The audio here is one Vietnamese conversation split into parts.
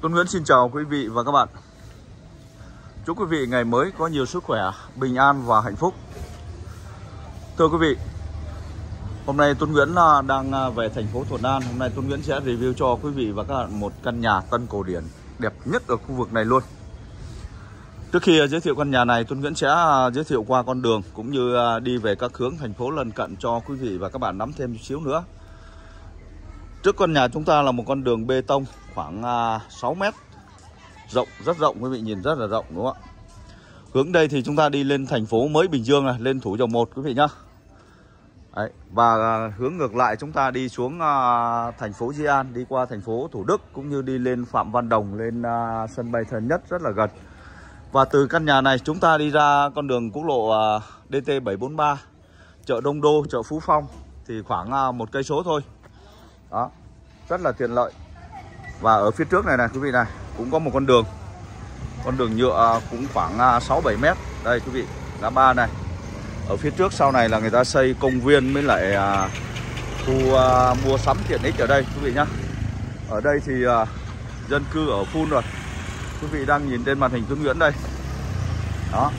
Tuấn Nguyễn xin chào quý vị và các bạn. Chúc quý vị ngày mới có nhiều sức khỏe, bình an và hạnh phúc. Thưa quý vị Hôm nay Tuấn Nguyễn à, đang à, về thành phố Thuận An. Hôm nay Tuấn Nguyễn sẽ review cho quý vị và các bạn một căn nhà tân cổ điển đẹp nhất ở khu vực này luôn. Trước khi à, giới thiệu căn nhà này Tuấn Nguyễn sẽ giới thiệu qua con đường cũng như đi về các hướng thành phố lân cận cho quý vị và các bạn nắm thêm chút xíu nữa. Trước con nhà chúng ta là một con đường bê tông khoảng à, 6 mét Rộng, rất rộng quý vị nhìn rất là rộng đúng không ạ Hướng đây thì chúng ta đi lên thành phố mới Bình Dương này, lên Thủ Dầu Một quý vị nhá Đấy, và à, hướng ngược lại chúng ta đi xuống à, thành phố Di An, đi qua thành phố Thủ Đức cũng như đi lên Phạm Văn Đồng lên sân bay Thần Nhất rất là gần. Và từ căn nhà này chúng ta đi ra con đường quốc lộ uh, DT743 chợ Đông Đô, chợ Phú Phong thì khoảng một cây số thôi. Đó, rất là tiện lợi. Và ở phía trước này này quý vị này cũng có một con đường. Con đường nhựa cũng khoảng à, 6 7 mét. Đây quý vị, ngã ba này ở phía trước sau này là người ta xây công viên với lại à, khu à, mua sắm tiện ích ở đây quý vị nhá ở đây thì à, dân cư ở full rồi quý vị đang nhìn trên màn hình Tuấn Nguyễn đây đó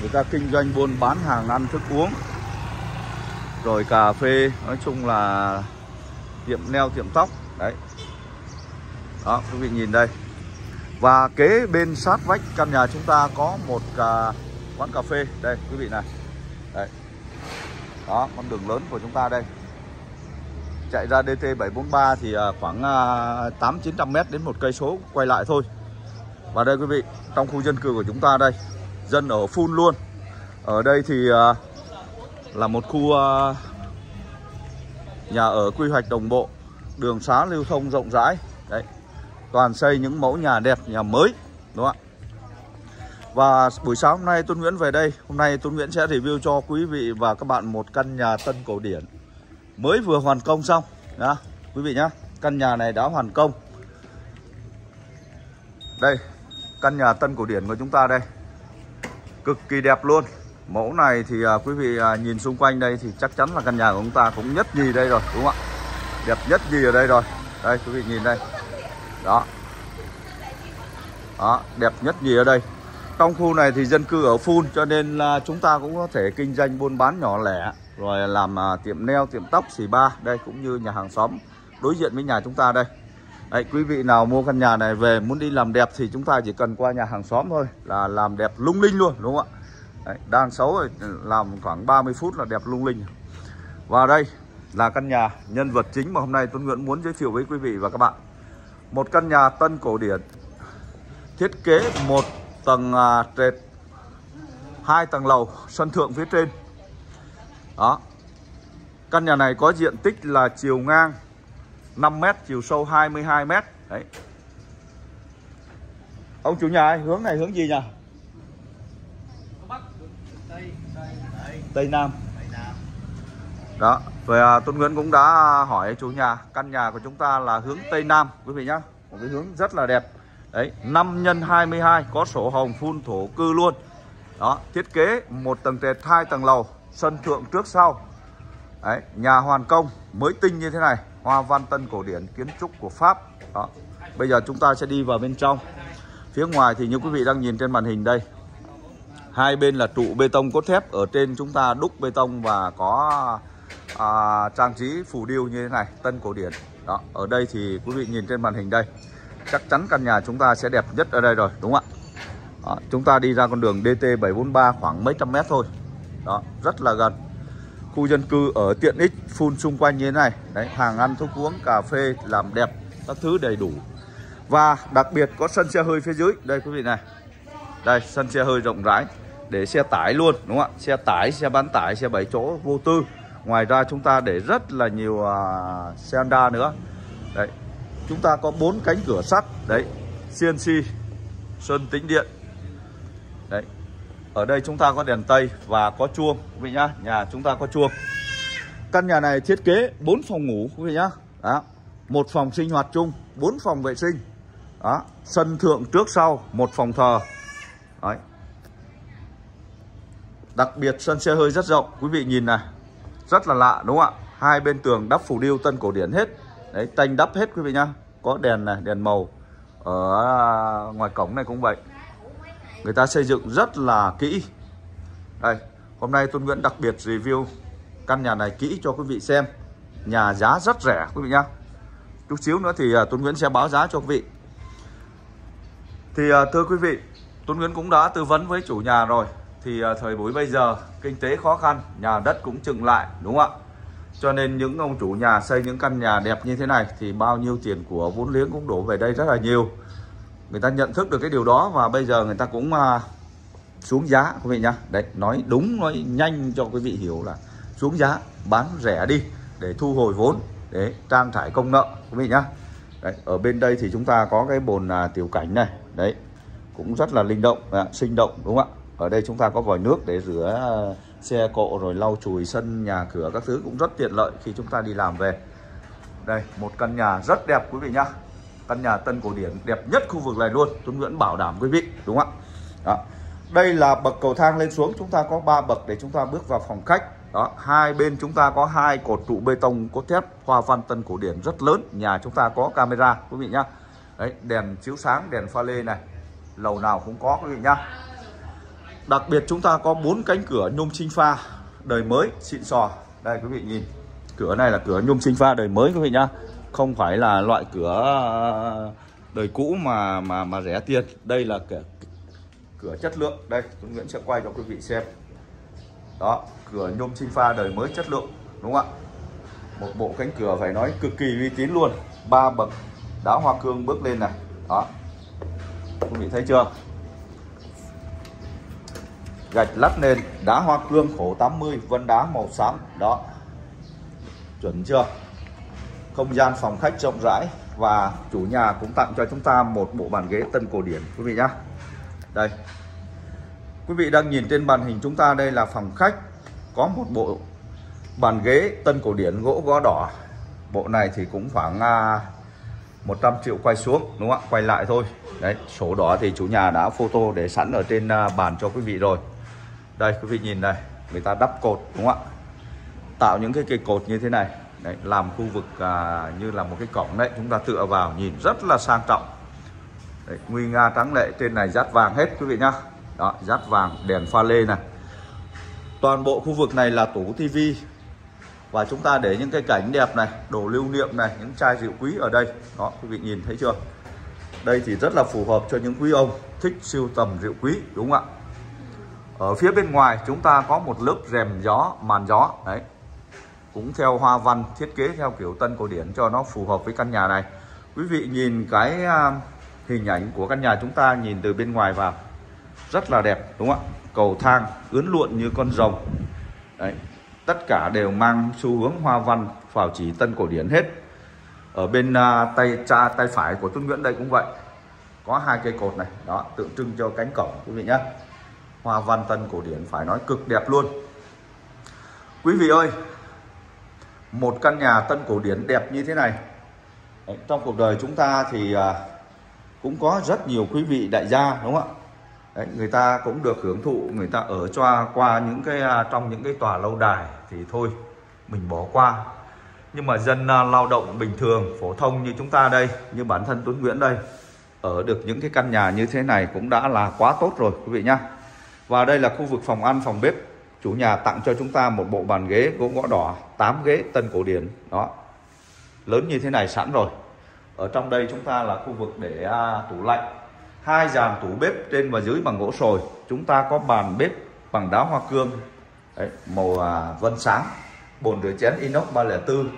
người ta kinh doanh buôn bán hàng ăn thức uống rồi cà phê nói chung là tiệm neo tiệm tóc. Đấy. Đó quý vị nhìn đây. Và kế bên sát vách căn nhà chúng ta có một à, quán cà phê. Đây quý vị này. Đấy. Đó con đường lớn của chúng ta đây. Chạy ra DT 743 thì à, khoảng 8 900 m đến một cây số quay lại thôi. Và đây quý vị, trong khu dân cư của chúng ta đây, dân ở full luôn. Ở đây thì à, là một khu à, nhà ở quy hoạch đồng bộ, đường xá lưu thông rộng rãi. Đấy. Toàn xây những mẫu nhà đẹp, nhà mới, đúng không ạ? Và buổi sáng hôm nay Tuấn Nguyễn về đây Hôm nay Tuấn Nguyễn sẽ review cho quý vị và các bạn một căn nhà tân cổ điển Mới vừa hoàn công xong nhá. Quý vị nhá Căn nhà này đã hoàn công Đây Căn nhà tân cổ điển của chúng ta đây Cực kỳ đẹp luôn Mẫu này thì à, quý vị à, nhìn xung quanh đây Thì chắc chắn là căn nhà của chúng ta cũng nhất gì đây rồi Đúng không ạ? Đẹp nhất gì ở đây rồi. Đây quý vị nhìn đây. Đó. Đó đẹp nhất gì ở đây. Trong khu này thì dân cư ở full cho nên là chúng ta cũng có thể kinh doanh buôn bán nhỏ lẻ rồi làm à, tiệm nail, tiệm tóc, xì ba đây cũng như nhà hàng xóm đối diện với nhà chúng ta đây. Đấy, quý vị nào mua căn nhà này về muốn đi làm đẹp thì chúng ta chỉ cần qua nhà hàng xóm thôi là làm đẹp lung linh luôn đúng không ạ? Đấy, đang xấu rồi làm khoảng 30 phút là đẹp lung linh. Và đây là căn nhà nhân vật chính mà hôm nay Tuấn Nguyễn muốn giới thiệu với quý vị và các bạn. Một căn nhà tân cổ điển thiết kế một tầng à, trệt hai tầng lầu sân thượng phía trên. Đó. Căn nhà này có diện tích là chiều ngang 5m chiều sâu 22m đấy. Ông chủ nhà ơi, hướng này hướng gì nhỉ? Tây nam. Đó về à, tôn Nguyễn cũng đã hỏi chủ nhà, căn nhà của chúng ta là hướng tây nam, quý vị nhá. Một cái hướng rất là đẹp. Đấy 5 nhân 22 có sổ hồng phun thổ cư luôn. Đó, thiết kế một tầng trệt hai tầng lầu, Sân thượng trước sau. Đấy, nhà hoàn công mới tinh như thế này, Hoa văn tân cổ điển, kiến trúc của Pháp. Đó, Bây giờ chúng ta sẽ đi vào bên trong. Phía ngoài thì như quý vị đang nhìn trên màn hình đây Hai bên là trụ bê tông cốt thép Ở trên chúng ta đúc bê tông và có à, trang trí phù điêu như thế này Tân cổ điển. Đó, Ở đây thì quý vị nhìn trên màn hình đây chắc chắn căn nhà chúng ta sẽ đẹp nhất ở đây rồi đúng không ạ? Đó, chúng ta đi ra con đường DT743 khoảng mấy trăm mét thôi. Đó rất là gần. Khu dân cư ở tiện ích phun xung quanh như thế này. Đấy hàng ăn thuốc uống cà phê làm đẹp các thứ đầy đủ. Và đặc biệt có sân xe hơi phía dưới. Đây quý vị này. Đây sân xe hơi rộng rãi để xe tải luôn đúng không ạ? Xe tải xe bán tải xe bảy chỗ vô tư. Ngoài ra chúng ta để rất là nhiều uh, xe Honda nữa. Đấy chúng ta có bốn cánh cửa sắt. Đấy CNC sơn tĩnh điện. Đấy ở đây chúng ta có đèn tây và có chuông quý vị nhá. Nhà chúng ta có chuông. Căn nhà này thiết kế 4 phòng ngủ quý vị nhá. Đó một phòng sinh hoạt chung 4 phòng vệ sinh. Đó sân thượng trước sau một phòng thờ. Đấy đặc biệt sân xe hơi rất rộng, quý vị nhìn này. Rất là lạ, đúng không ạ? Hai bên tường đắp phủ điêu tân cổ điển hết. Đấy, tanh đắp hết, quý vị nhá. Có đèn này, đèn màu. Ở ngoài cổng này cũng vậy. Người ta xây dựng rất là kỹ. Đây, hôm nay Tuấn Nguyễn đặc biệt review căn nhà này kỹ cho quý vị xem. Nhà giá rất rẻ, quý vị nhá. Chút xíu nữa thì à, Tuấn Nguyễn sẽ báo giá cho quý vị. Thì à, thưa quý vị Tuấn Nguyễn cũng đã tư vấn với chủ nhà rồi thì à, thời buổi bây giờ kinh tế khó khăn nhà đất cũng chừng lại đúng không ạ? Cho nên những ông chủ nhà xây những căn nhà đẹp như thế này thì bao nhiêu tiền của vốn liếng cũng đổ về đây rất là nhiều. Người ta nhận thức được cái điều đó và bây giờ người ta cũng à, xuống giá quý vị nhá. Đấy nói đúng nói nhanh cho quý vị hiểu là xuống giá bán rẻ đi để thu hồi vốn để trang trải công nợ quý vị nhá. Đấy, ở bên đây thì chúng ta có cái bồn à, tiểu cảnh này đấy cũng rất là linh động à, sinh động đúng không ạ? Ở đây chúng ta có vòi nước để rửa ờ, xe cộ rồi lau chùi sân, nhà cửa các thứ cũng rất tiện lợi khi chúng ta đi làm về. Đây, một căn nhà rất đẹp quý vị nhá. Căn nhà tân cổ điển đẹp nhất khu vực này luôn, Tuấn Nguyễn bảo đảm quý vị, đúng không ạ? Đó. đây là bậc cầu thang lên xuống, chúng ta có 3 bậc để chúng ta bước vào phòng khách. Đó, hai bên chúng ta có hai cột trụ bê tông, cốt thép, hoa văn tân cổ điển rất lớn. Nhà chúng ta có camera, quý vị nhá. Đấy, đèn chiếu sáng, đèn pha lê này, lầu nào cũng có, quý vị nhá đặc biệt chúng ta có bốn cánh cửa nhôm sinh pha đời mới, xịn sò. Đây, quý vị nhìn. Cửa này là cửa nhôm sinh pha đời mới, quý vị nhá. Không phải là loại cửa ờ, đời cũ mà mà mà rẻ tiền. Đây là cửa cửa chất lượng. Đây, tôi Nguyễn sẽ quay cho quý vị xem. Đó, cửa nhôm sinh pha đời mới chất lượng, đúng không ạ? Một bộ cánh cửa phải nói cực kỳ uy tín luôn. Ba bậc đá hoa cương bước lên này. Đó. Quý vị thấy chưa? Gạch lát nền, đá hoa cương khổ 80 vân đá màu xám, đó. Chuẩn chưa? Không gian phòng khách rộng rãi và chủ nhà cũng tặng cho chúng ta một bộ bàn ghế tân cổ điển, quý vị nhá. Đây. Quý vị đang nhìn trên màn hình chúng ta, đây là phòng khách. Có một bộ bàn ghế tân cổ điển gỗ gõ đỏ. Bộ này thì cũng khoảng à, 100 triệu quay xuống, đúng không ạ? Quay lại thôi. Đấy, sổ đỏ thì chủ nhà đã photo để sẵn ở trên à, bàn cho quý vị rồi đây quý vị nhìn này người ta đắp cột đúng không ạ? Tạo những cái cây cột như thế này đấy, làm khu vực à, như là một cái cổng đấy chúng ta tựa vào nhìn rất là sang trọng. Đấy, nguy nga trắng lệ trên này dát vàng hết quý vị nhá. Đó dát vàng đèn pha lê này. Toàn bộ khu vực này là tủ tivi và chúng ta để những cái cảnh đẹp này đồ lưu niệm này những chai rượu quý ở đây. Đó quý vị nhìn thấy chưa? Đây thì rất là phù hợp cho những quý ông thích siêu tầm rượu quý đúng không ạ? Ở phía bên ngoài chúng ta có một lớp rèm gió màn gió đấy. Cũng theo hoa văn thiết kế theo kiểu tân cổ điển cho nó phù hợp với căn nhà này. Quý vị nhìn cái à, hình ảnh của căn nhà chúng ta nhìn từ bên ngoài vào rất là đẹp đúng không ạ? Cầu thang ướn luộn như con rồng. Đấy tất cả đều mang xu hướng hoa văn phào chỉ tân cổ điển hết. Ở bên uh, tay cha tay phải của Tuấn Nguyễn đây cũng vậy. Có hai cây cột này đó tượng trưng cho cánh cổng quý vị nhé hoa văn tân cổ điển phải nói cực đẹp luôn. Quý vị ơi một căn nhà tân cổ điển đẹp như thế này. Trong cuộc đời chúng ta thì à, cũng có rất nhiều quý vị đại gia đúng không ạ? Đấy, người ta cũng được hưởng thụ người ta ở cho qua những cái à, trong những cái tòa lâu đài thì thôi mình bỏ qua. Nhưng mà dân à, lao động bình thường phổ thông như chúng ta đây như bản thân Tuấn Nguyễn đây ở được những cái căn nhà như thế này cũng đã là quá tốt rồi quý vị nhá và đây là khu vực phòng ăn phòng bếp. Chủ nhà tặng cho chúng ta một bộ bàn ghế gỗ gõ đỏ 8 ghế tân cổ điển. Đó. Lớn như thế này sẵn rồi. Ở trong đây chúng ta là khu vực để à, tủ lạnh. Hai dàn tủ bếp trên và dưới bằng gỗ sồi. Chúng ta có bàn bếp bằng đá hoa cương. Đấy, màu à, vân sáng. Bồn rửa chén inox 304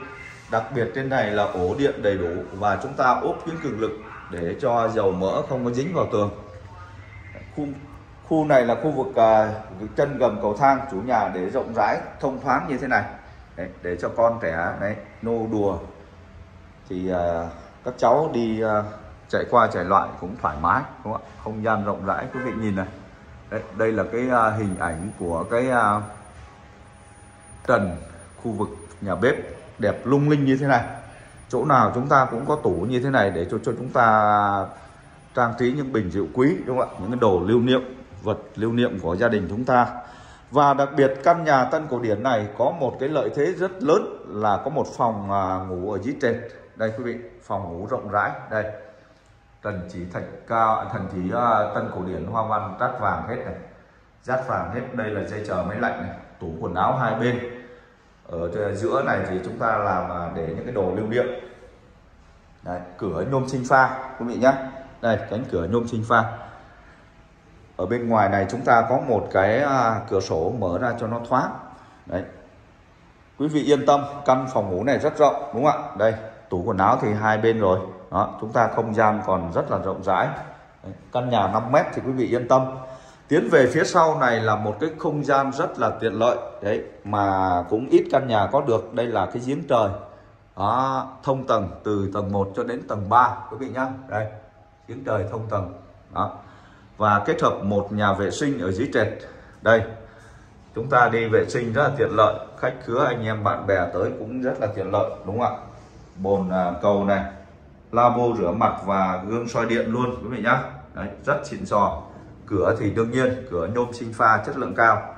đặc biệt trên này là ổ điện đầy đủ và chúng ta ốp kính cường lực để cho dầu mỡ không có dính vào tường. Khu khu này là khu vực uh, chân gầm cầu thang chủ nhà để rộng rãi thông thoáng như thế này. Đấy, để cho con trẻ đấy nô đùa. Thì uh, các cháu đi uh, chạy qua chạy lại cũng thoải mái đúng không ạ? Không gian rộng rãi quý vị nhìn này. Đấy, đây là cái uh, hình ảnh của cái uh, trần khu vực nhà bếp đẹp lung linh như thế này. Chỗ nào chúng ta cũng có tủ như thế này để cho cho chúng ta trang trí những bình rượu quý đúng không ạ? Những cái đồ lưu niệm vật lưu niệm của gia đình chúng ta. Và đặc biệt căn nhà tân cổ điển này có một cái lợi thế rất lớn là có một phòng à, ngủ ở dưới trệt đây quý vị phòng ngủ rộng rãi. Đây trần chỉ thạch cao thần chỉ à, tân cổ điển hoa văn rát vàng hết này. Rát vàng hết. Đây là dây chờ máy lạnh này tủ quần áo hai bên. Ở giữa này thì chúng ta làm à, để những cái đồ lưu niệm. Đấy, cửa nhôm sinh pha quý vị nhé đây cánh cửa nhôm sinh pha ở bên ngoài này chúng ta có một cái à, cửa sổ mở ra cho nó thoáng. Đấy. Quý vị yên tâm căn phòng ngủ này rất rộng đúng không ạ? Đây tủ quần áo thì hai bên rồi. Đó chúng ta không gian còn rất là rộng rãi. Đấy, căn nhà 5 mét thì quý vị yên tâm. Tiến về phía sau này là một cái không gian rất là tiện lợi đấy mà cũng ít căn nhà có được. Đây là cái giếng trời. Đó, thông tầng từ tầng 1 cho đến tầng 3 quý vị nhá. Đây giếng trời thông tầng. Đó và kết hợp một nhà vệ sinh ở dưới trệt. Đây chúng ta đi vệ sinh rất là tiện lợi. Khách khứa anh em bạn bè tới cũng rất là tiện lợi đúng không ạ? Bồn à, cầu này lavabo rửa mặt và gương soi điện luôn quý vị nhá. Đấy, rất xịn sò. Cửa thì đương nhiên cửa nhôm sinh pha chất lượng cao.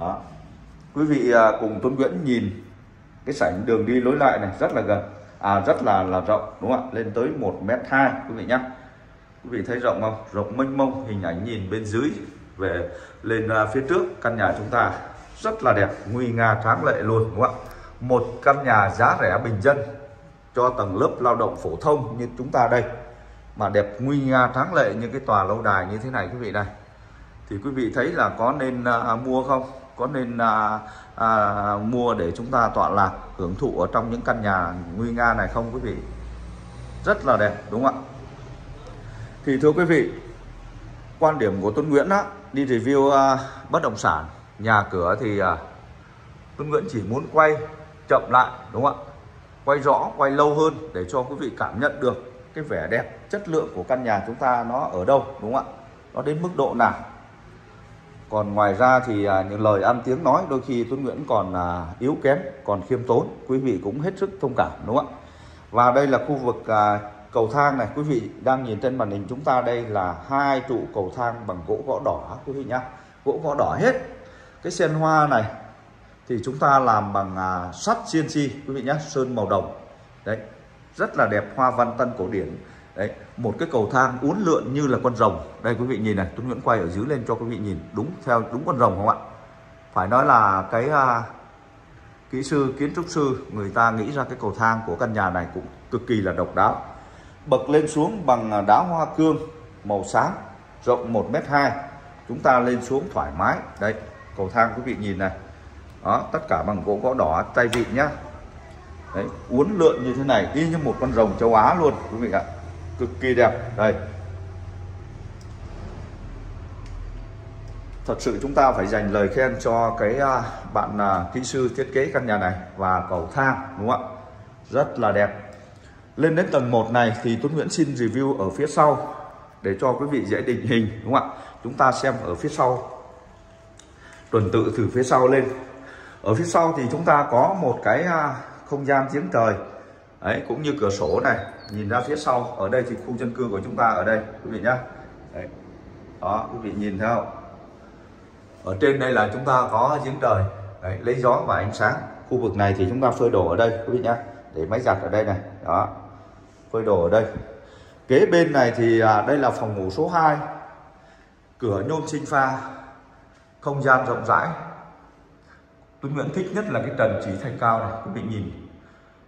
Đó. Quý vị à, cùng Tuấn Nguyễn nhìn cái sảnh đường đi lối lại này rất là gần à rất là là rộng đúng không ạ? Lên tới một mét hai quý vị nhé quý vị thấy rộng không? Rộng mênh mông hình ảnh nhìn bên dưới về lên à, phía trước căn nhà chúng ta rất là đẹp nguy nga tráng lệ luôn đúng không ạ? Một căn nhà giá rẻ bình dân cho tầng lớp lao động phổ thông như chúng ta đây mà đẹp nguy nga tráng lệ như cái tòa lâu đài như thế này quý vị này. Thì quý vị thấy là có nên à, mua không? Có nên à, à, mua để chúng ta tọa lạc hưởng thụ ở trong những căn nhà nguy nga này không quý vị? Rất là đẹp đúng không ạ? Thì thưa quý vị quan điểm của Tuấn Nguyễn á, đi review uh, bất động sản nhà cửa thì uh, Tuấn Nguyễn chỉ muốn quay chậm lại đúng không ạ? Quay rõ quay lâu hơn để cho quý vị cảm nhận được cái vẻ đẹp chất lượng của căn nhà chúng ta nó ở đâu đúng không ạ? Nó đến mức độ nào? Còn ngoài ra thì uh, những lời ăn tiếng nói đôi khi Tuấn Nguyễn còn uh, yếu kém còn khiêm tốn quý vị cũng hết sức thông cảm đúng không ạ? Và đây là khu vực uh, cầu thang này quý vị đang nhìn trên màn hình chúng ta đây là hai trụ cầu thang bằng gỗ gõ đỏ quý vị nhá. Gỗ gõ đỏ hết cái sen hoa này thì chúng ta làm bằng à, sắt CNC quý vị nhé sơn màu đồng. Đấy rất là đẹp hoa văn tân cổ điển. Đấy một cái cầu thang uốn lượn như là con rồng. Đây quý vị nhìn này Tuấn Nguyễn quay ở dưới lên cho quý vị nhìn đúng theo đúng con rồng không ạ? Phải nói là cái à, kỹ sư kiến trúc sư người ta nghĩ ra cái cầu thang của căn nhà này cũng cực kỳ là độc đáo bậc lên xuống bằng đá hoa cương màu sáng rộng 1m2 chúng ta lên xuống thoải mái. Đây, cầu thang quý vị nhìn này. Đó, tất cả bằng gỗ gõ đỏ, tay vịn nhá. Đấy, uốn lượn như thế này, y như một con rồng châu Á luôn, quý vị ạ. Cực kỳ đẹp. Đây. Thật sự chúng ta phải dành lời khen cho cái à, bạn à, kỹ sư thiết kế căn nhà này và cầu thang, đúng không ạ? Rất là đẹp lên đến tầng 1 này thì Tuấn Nguyễn xin review ở phía sau để cho quý vị dễ định hình đúng không ạ? Chúng ta xem ở phía sau. Tuần tự từ phía sau lên. Ở phía sau thì chúng ta có một cái à, không gian giếng trời. Đấy cũng như cửa sổ này. Nhìn ra phía sau ở đây thì khu dân cư của chúng ta ở đây quý vị nhá. Đấy. đó quý vị nhìn thấy không? Ở trên đây là chúng ta có giếng trời. Đấy, lấy gió và ánh sáng. Khu vực này thì chúng ta phơi đồ ở đây quý vị nhá. Để máy giặt ở đây này. Đó phơi đồ ở đây. Kế bên này thì à, đây là phòng ngủ số 2 cửa nhôm sinh pha. Không gian rộng rãi. Tuấn Nguyễn thích nhất là cái trần trí thạch cao này quý vị nhìn.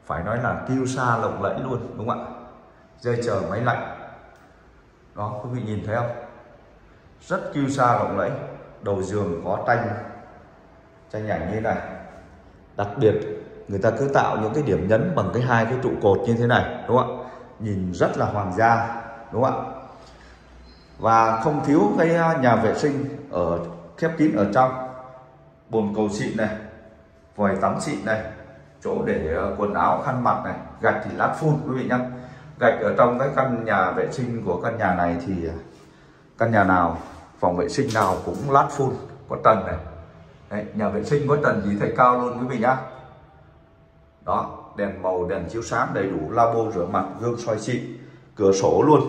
Phải nói là tiêu xa lộng lẫy luôn đúng không ạ? Dây chờ máy lạnh. Đó quý vị nhìn thấy không? Rất kiêu xa lộng lẫy. Đầu giường có tranh. Tranh ảnh như này. Đặc biệt người ta cứ tạo những cái điểm nhấn bằng cái hai cái trụ cột như thế này đúng không ạ? Nhìn rất là hoàng gia đúng không ạ? Và không thiếu cái à, nhà vệ sinh ở khép kín ở trong. Bồn cầu xịn này vòi tắm xịn này chỗ để à, quần áo khăn mặt này gạch thì lát phun quý vị nhá. Gạch ở trong cái căn nhà vệ sinh của căn nhà này thì à, căn nhà nào phòng vệ sinh nào cũng lát phun có trần này. Đấy, nhà vệ sinh có trần gì thấy cao luôn quý vị nhá. Đó đèn màu đèn chiếu sáng đầy đủ labo rửa mặt gương soi xịn cửa sổ luôn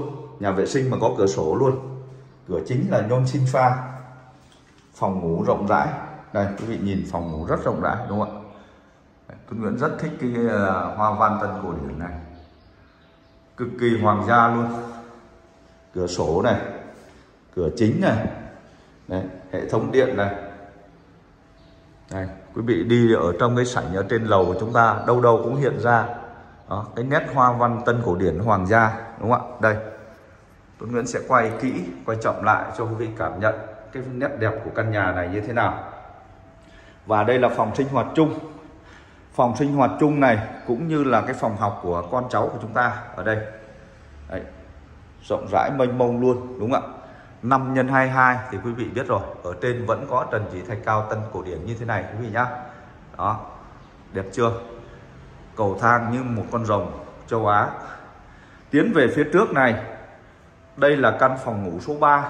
nhà vệ sinh mà có cửa sổ luôn. Cửa chính là nhôm sinh pha phòng ngủ rộng rãi. Đây quý vị nhìn phòng ngủ rất rộng rãi đúng không ạ? Tôi Nguyễn rất thích cái ờ, hoa văn tân cổ điển này. Cực kỳ hoàng gia luôn. Cửa sổ này cửa chính này Đấy, hệ thống điện này. Đây quý vị đi ở trong cái sảnh ở trên lầu của chúng ta đâu đâu cũng hiện ra đó, cái nét hoa văn tân cổ điển hoàng gia đúng không ạ? Đây Tuấn Nguyễn sẽ quay kỹ quay chậm lại cho quý vị cảm nhận cái nét đẹp của căn nhà này như thế nào. Và đây là phòng sinh hoạt chung. Phòng sinh hoạt chung này cũng như là cái phòng học của con cháu của chúng ta ở đây. Đấy. rộng rãi mênh mông luôn đúng không ạ? 5 nhân 22 thì quý vị biết rồi. Ở trên vẫn có trần chỉ thạch cao tân cổ điển như thế này quý vị nhá. Đó đẹp chưa? Cầu thang như một con rồng châu Á. Tiến về phía trước này đây là căn phòng ngủ số 3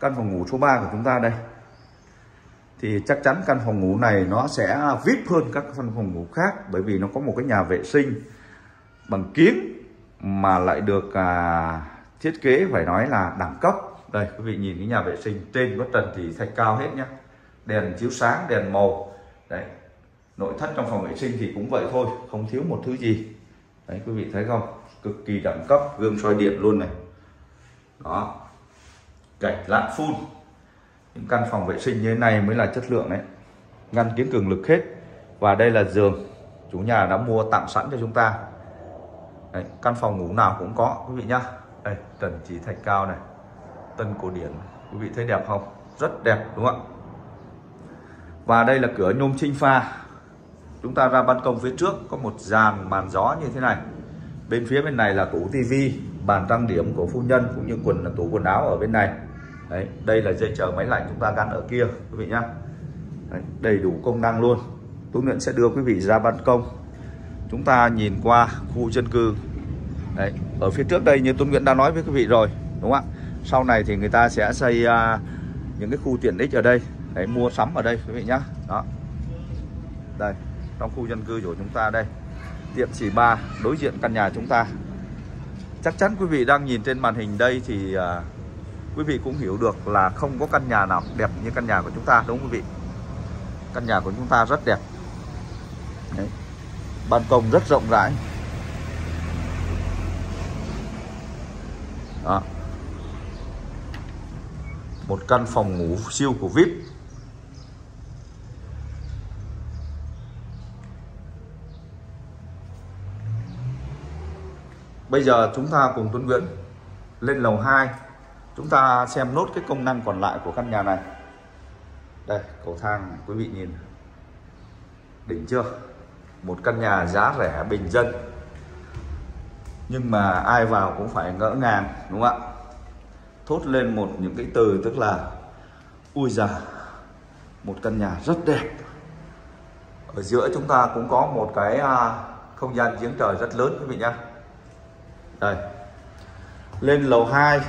căn phòng ngủ số 3 của chúng ta đây. Thì chắc chắn căn phòng ngủ này nó sẽ vip hơn các căn phòng ngủ khác bởi vì nó có một cái nhà vệ sinh bằng kiếng mà lại được à, thiết kế phải nói là đẳng cấp. Đây quý vị nhìn cái nhà vệ sinh trên có trần thì thạch cao hết nhá. Đèn chiếu sáng đèn màu. Đấy nội thất trong phòng vệ sinh thì cũng vậy thôi không thiếu một thứ gì. Đấy quý vị thấy không? Cực kỳ đẳng cấp gương soi điện luôn này. Đó. Gạch lạn phun. Những căn phòng vệ sinh như thế này mới là chất lượng đấy. Ngăn tiếng cường lực hết. Và đây là giường. Chủ nhà đã mua tặng sẵn cho chúng ta. Đấy, căn phòng ngủ nào cũng có quý vị nhá đây tần chỉ thạch cao này. Tân cổ điển quý vị thấy đẹp không? Rất đẹp đúng không ạ? Và đây là cửa nhôm trinh pha. Chúng ta ra ban công phía trước có một dàn màn gió như thế này. Bên phía bên này là tủ tivi bàn trang điểm của phu nhân cũng như quần là tủ quần áo ở bên này. Đấy đây là dây chờ máy lạnh chúng ta gắn ở kia quý vị nhá. Đấy, đầy đủ công năng luôn. Tú Nguyện sẽ đưa quý vị ra ban công. Chúng ta nhìn qua khu dân cư đấy ở phía trước đây như Tuấn Nguyễn đã nói với quý vị rồi đúng không ạ? Sau này thì người ta sẽ xây uh, những cái khu tiện ích ở đây. Đấy mua sắm ở đây quý vị nhá. Đó. Đây trong khu dân cư của chúng ta đây. Tiệm chỉ ba đối diện căn nhà chúng ta. Chắc chắn quý vị đang nhìn trên màn hình đây thì uh, quý vị cũng hiểu được là không có căn nhà nào đẹp như căn nhà của chúng ta đúng không quý vị? Căn nhà của chúng ta rất đẹp. Đấy. ban công rất rộng rãi. Đó. Một căn phòng ngủ siêu của VIP Bây giờ chúng ta cùng Tuấn Nguyễn lên lầu 2 Chúng ta xem nốt cái công năng còn lại của căn nhà này. Đây, cầu thang, quý vị nhìn. Đỉnh chưa? Một căn nhà giá rẻ bình dân. Nhưng mà ai vào cũng phải ngỡ ngàng, đúng không ạ? Thốt lên một những cái từ tức là, Ui già Một căn nhà rất đẹp. Ở giữa chúng ta cũng có một cái à, không gian giếng trời rất lớn, quý vị nhá. Đây. Lên lầu 2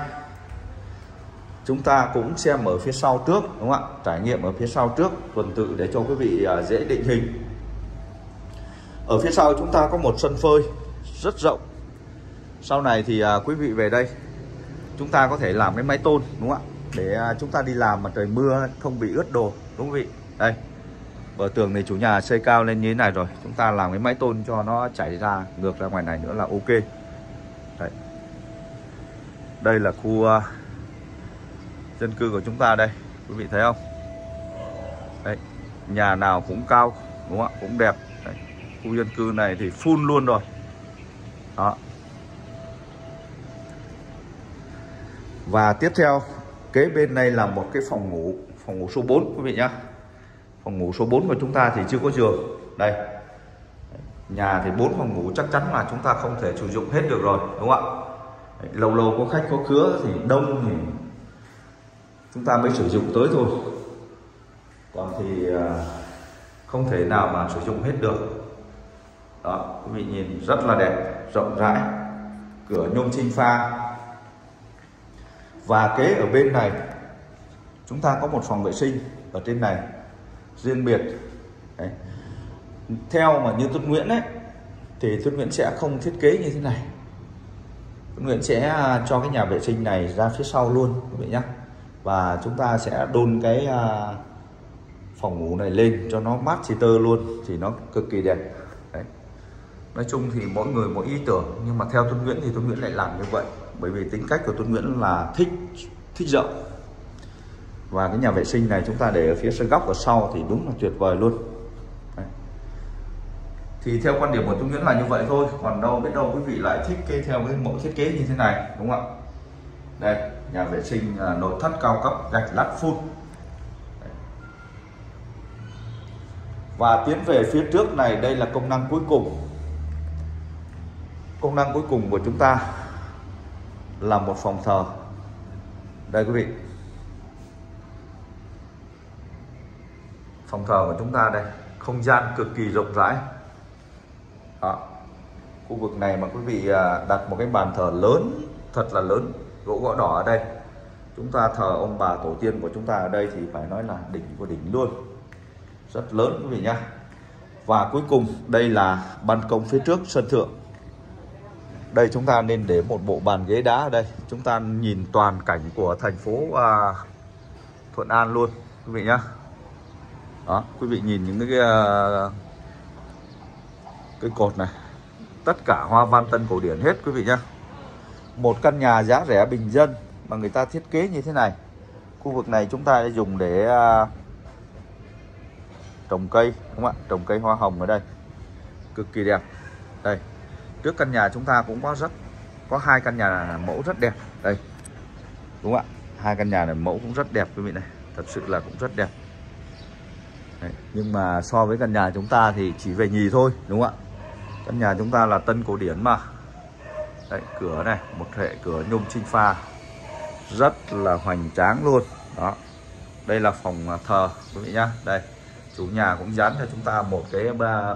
chúng ta cũng xem ở phía sau trước, đúng không ạ? Trải nghiệm ở phía sau trước, tuần tự để cho quý vị à, dễ định hình. Ở phía sau chúng ta có một sân phơi rất rộng sau này thì à, quý vị về đây chúng ta có thể làm cái máy tôn đúng không ạ để à, chúng ta đi làm mà trời mưa không bị ướt đồ đúng không vị đây bờ tường này chủ nhà xây cao lên như thế này rồi chúng ta làm cái máy tôn cho nó chảy ra ngược ra ngoài này nữa là ok Đấy. đây là khu uh, dân cư của chúng ta đây quý vị thấy không Đấy. nhà nào cũng cao đúng không ạ cũng đẹp Đấy. khu dân cư này thì full luôn rồi đó và tiếp theo, kế bên này là một cái phòng ngủ phòng ngủ số 4 quý vị nhá. Phòng ngủ số 4 của chúng ta thì chưa có giường. Đây. Nhà thì bốn phòng ngủ chắc chắn là chúng ta không thể sử dụng hết được rồi, đúng không ạ? Lâu lâu có khách có khứa thì đông thì chúng ta mới sử dụng tới thôi. Còn thì à, không thể nào mà sử dụng hết được. Đó, quý vị nhìn, rất là đẹp, rộng rãi. Cửa nhôm trinh pha và kế ở bên này, chúng ta có một phòng vệ sinh ở trên này, riêng biệt. Đấy. Theo mà như Tuấn Nguyễn ấy, thì Tuấn Nguyễn sẽ không thiết kế như thế này. Tuấn Nguyễn sẽ à, cho cái nhà vệ sinh này ra phía sau luôn, quý vị nhé và chúng ta sẽ đôn cái à, phòng ngủ này lên cho nó mát chỉ tơ luôn, thì nó cực kỳ đẹp. Đấy. nói chung thì mỗi người mỗi ý tưởng, nhưng mà theo Tuấn Nguyễn thì Tuấn Nguyễn lại làm như vậy bởi vì tính cách của Tuấn Nguyễn là thích thích rộng và cái nhà vệ sinh này chúng ta để ở phía sân góc ở sau thì đúng là tuyệt vời luôn. Đấy. thì theo quan điểm của Tuấn Nguyễn là như vậy thôi. Còn đâu biết đâu quý vị lại thích cái theo cái mẫu thiết kế như thế này, đúng không ạ? Đây, nhà vệ sinh à, nội thất cao cấp, gạch lát phun. Và tiến về phía trước này, đây là công năng cuối cùng. Công năng cuối cùng của chúng ta là một phòng thờ. Đây quý vị. Phòng thờ của chúng ta đây, không gian cực kỳ rộng rãi. Đó. khu vực này mà quý vị à, đặt một cái bàn thờ lớn, thật là lớn, gỗ gõ đỏ ở đây. Chúng ta thờ ông bà tổ tiên của chúng ta ở đây thì phải nói là đỉnh của đỉnh luôn. Rất lớn quý vị nhá. Và cuối cùng, đây là ban công phía trước sân thượng đây chúng ta nên để một bộ bàn ghế đá ở đây. Chúng ta nhìn toàn cảnh của thành phố à, Thuận An luôn quý vị nhá. Đó quý vị nhìn những cái à, cái cột này. Tất cả hoa văn tân cổ điển hết quý vị nhá. Một căn nhà giá rẻ bình dân mà người ta thiết kế như thế này. Khu vực này chúng ta dùng để à, trồng cây đúng không ạ? Trồng cây hoa hồng ở đây. Cực kỳ đẹp. Đây trước căn nhà chúng ta cũng có rất có hai căn nhà mẫu rất đẹp. Đây đúng không ạ? Hai căn nhà này mẫu cũng rất đẹp quý vị này thật sự là cũng rất đẹp. Đấy, nhưng mà so với căn nhà chúng ta thì chỉ về nhì thôi đúng không ạ? Căn nhà chúng ta là tân cổ điển mà. Đấy, cửa này một hệ cửa nhôm trinh pha. Rất là hoành tráng luôn. Đó đây là phòng thờ quý vị nhá. Đây chủ nhà cũng dán cho chúng ta một cái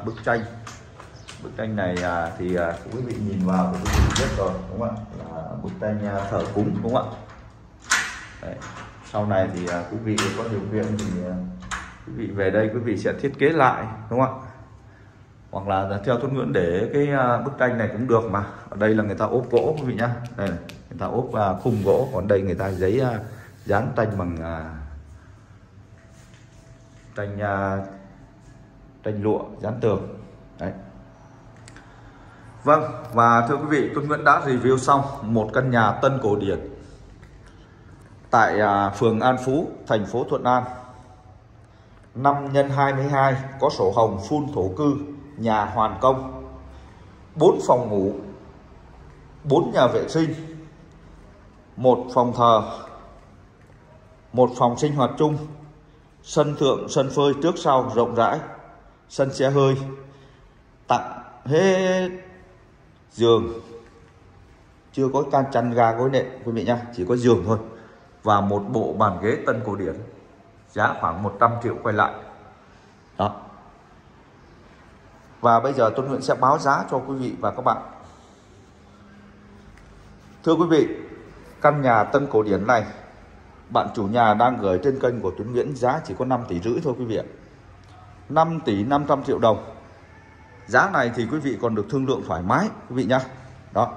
bức tranh bức tranh này à, thì à, quý vị nhìn vào thì quý vị biết rồi đúng không ạ? Là bức tranh à, thờ cúng đúng không ạ? Đấy. sau này thì à, quý vị có điều kiện thì à, quý vị về đây quý vị sẽ thiết kế lại đúng không ạ? Hoặc là theo thuật ngữ để cái à, bức tranh này cũng được mà. Ở đây là người ta ốp gỗ quý vị nhá. Đây này. người ta ốp à, khung gỗ còn đây người ta giấy à, dán tranh bằng à, tranh à, tranh lụa dán tường. Vâng và thưa quý vị, Tuấn Nguyễn đã review xong một căn nhà tân cổ điển tại à, phường An Phú, thành phố Thuận An. 5 x 22 có sổ hồng phun thổ cư, nhà hoàn công 4 phòng ngủ 4 nhà vệ sinh, một phòng thờ, một phòng sinh hoạt chung, sân thượng, sân phơi trước sau rộng rãi, sân xe hơi, tặng hết giường. Chưa có can chăn ga gối nệm, quý vị nhá, chỉ có giường thôi. Và một bộ bàn ghế tân cổ điển, giá khoảng 100 triệu quay lại. Đó. Và bây giờ Tuấn Nguyễn sẽ báo giá cho quý vị và các bạn. Thưa quý vị, căn nhà tân cổ điển này, bạn chủ nhà đang gửi trên kênh của Tuấn Nguyễn, giá chỉ có 5 tỷ rưỡi thôi quý vị ạ. 5 tỷ 500 triệu đồng giá này thì quý vị còn được thương lượng thoải mái, quý vị nhá. Đó.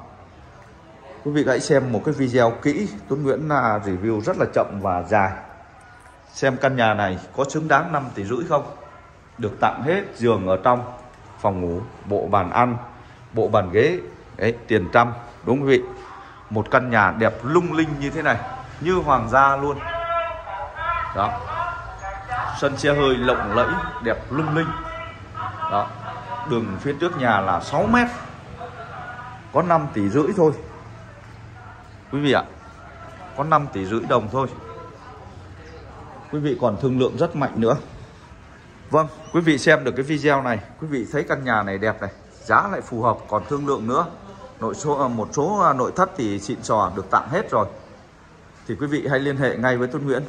Quý vị hãy xem một cái video kỹ, Tuấn Nguyễn là review rất là chậm và dài. Xem căn nhà này có xứng đáng 5 tỷ rưỡi không? Được tặng hết giường ở trong, phòng ngủ, bộ bàn ăn, bộ bàn ghế, đấy, tiền trăm, đúng quý vị? Một căn nhà đẹp lung linh như thế này, như hoàng gia luôn. Đó. Sân xe hơi lộng lẫy, đẹp lung linh. Đó đường phía trước nhà là 6 mét. Có 5 tỷ rưỡi thôi. Quý vị ạ, có 5 tỷ rưỡi đồng thôi. Quý vị còn thương lượng rất mạnh nữa. Vâng quý vị xem được cái video này, quý vị thấy căn nhà này đẹp này, giá lại phù hợp, còn thương lượng nữa. Nội số à, một số à, nội thất thì xịn sò được tặng hết rồi. Thì quý vị hãy liên hệ ngay với Tuấn Nguyễn.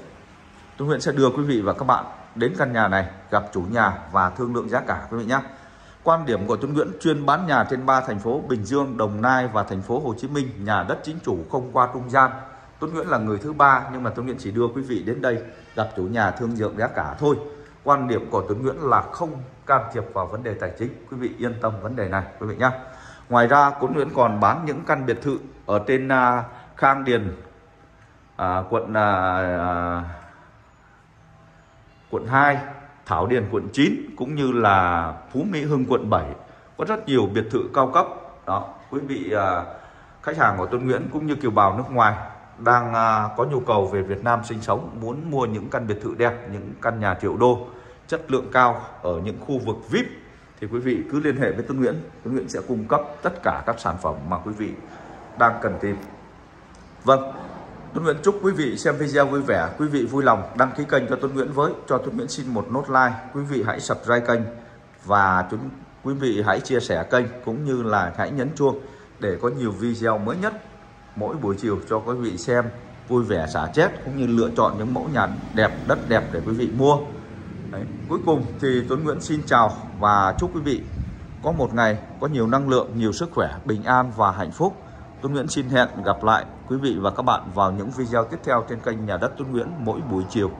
Tuấn Nguyễn sẽ đưa quý vị và các bạn đến căn nhà này, gặp chủ nhà và thương lượng giá cả, quý vị nhé Quan điểm của Tuấn Nguyễn chuyên bán nhà trên ba thành phố Bình Dương, Đồng Nai và thành phố Hồ Chí Minh, nhà đất chính chủ không qua trung gian. Tuấn Nguyễn là người thứ ba nhưng mà Tuấn Nguyễn chỉ đưa quý vị đến đây gặp chủ nhà thương lượng giá cả thôi. Quan điểm của Tuấn Nguyễn là không can thiệp vào vấn đề tài chính. Quý vị yên tâm vấn đề này quý vị nhé. Ngoài ra Tuấn Nguyễn còn bán những căn biệt thự ở trên uh, Khang Điền, uh, quận uh, quận 2 Thảo Điền quận 9 cũng như là Phú Mỹ Hưng quận 7 có rất nhiều biệt thự cao cấp. Đó quý vị à, khách hàng của Tuấn Nguyễn cũng như kiều bào nước ngoài đang à, có nhu cầu về Việt Nam sinh sống muốn mua những căn biệt thự đẹp những căn nhà triệu đô chất lượng cao ở những khu vực VIP thì quý vị cứ liên hệ với Tuấn Nguyễn. Tuấn Nguyễn sẽ cung cấp tất cả các sản phẩm mà quý vị đang cần tìm. Vâng Tuấn Nguyễn chúc quý vị xem video vui vẻ, quý vị vui lòng đăng ký kênh cho Tuấn Nguyễn với, cho Tuấn Nguyễn xin một nốt like. Quý vị hãy subscribe kênh và chúng quý vị hãy chia sẻ kênh cũng như là hãy nhấn chuông để có nhiều video mới nhất mỗi buổi chiều cho quý vị xem vui vẻ, xả chết cũng như lựa chọn những mẫu nhà đẹp, đất đẹp để quý vị mua. Đấy. cuối cùng thì Tuấn Nguyễn xin chào và chúc quý vị có một ngày có nhiều năng lượng, nhiều sức khỏe, bình an và hạnh phúc. Tuấn Nguyễn xin hẹn gặp lại quý vị và các bạn vào những video tiếp theo trên kênh Nhà đất Tuấn Nguyễn mỗi buổi chiều.